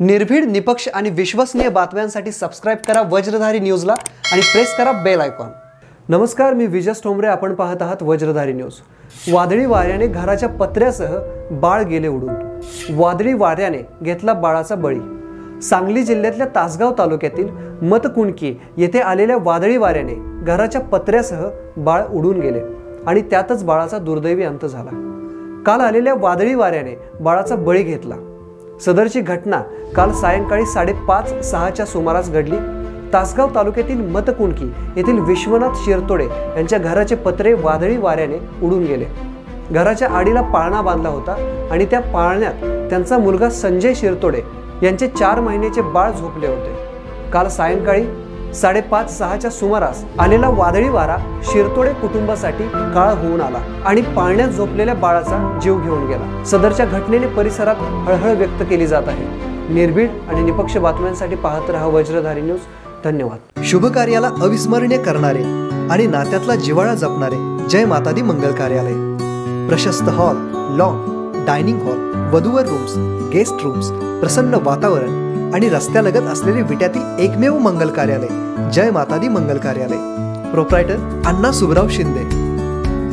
निर्भीड निपक्ष आणि विश्वसनीय बातम्यांसाठी सबस्क्राईब करा वज्रधारी न्यूजला आणि प्रेस करा बेल आयकॉन नमस्कार मी विजय ठोंबरे. आपण पाहत आहात वज्रधारी न्यूज वादळी वाऱ्याने घराच्या पत्र्यासह बाळ गेले उडून. वादळी वाऱ्याने घेतला बाळाचा बळी. सांगली जिल्ह्यातल्या तासगाव तालुक्यातील मतकुणकी येथे आलेल्या वादळी वाऱ्याने घराच्या पत्र्यासह बाळ उडून गेले. आणि त्यातच बाळाचा दुर्दैवी अंत झाला. काल आलेल्या वादळी वाऱ्याने बाळाचा बळी घेतला. सदरची घटना काल सायंकाळी साडेपाच सहाच्या सुमारास घडली. तासगाव तालुक्यातील मतकुणकी येथील विश्वनाथ शिरतोडे यांच्या घराचे पत्रे वादळी वाऱ्याने उडून गेले. घराच्या आडीला पाळणा बांधला होता आणि त्या पाळण्यात त्यांचा मुलगा संजय शिरतोडे यांचे चार महिन्याचे बाळ झोपले होते. काल सायंकाळी साडेपाच सहाच्या सुमारास आलेला वादळी वारा शिरतोडे कुटुंबासाठी काळ होऊन आला आणि पाळण्यात झोपलेल्या बाळाचा जीव घेऊन गेला. सदरच्या घटनेने परिसरात हळहळ व्यक्त केली जात आहे. निर्भीड आणि निपक्ष बातम्यांसाठी पाहत रहा वज्रधारी न्यूज. धन्यवाद. शुभ कार्याला अविस्मरणीय करणारे आणि नात्यातला जिव्हाळा जपणारे जय मातादी मंगल कार्यालय. प्रशस्त हॉल लॉन डायनिंग हॉल वधूवर रूम्स गेस्ट रूम्स प्रसन्न वातावरण आणि रस्त्यालगत असलेले विट्यातील एकमेव मंगल कार्यालय. जय माता दी मंगल कार्यालय. प्रोप्रायटर अण्णा सुबराव शिंदे.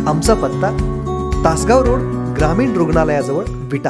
आमचा पत्ता तासगाव रोड ग्रामीण रुग्णालयाजवळ विटा.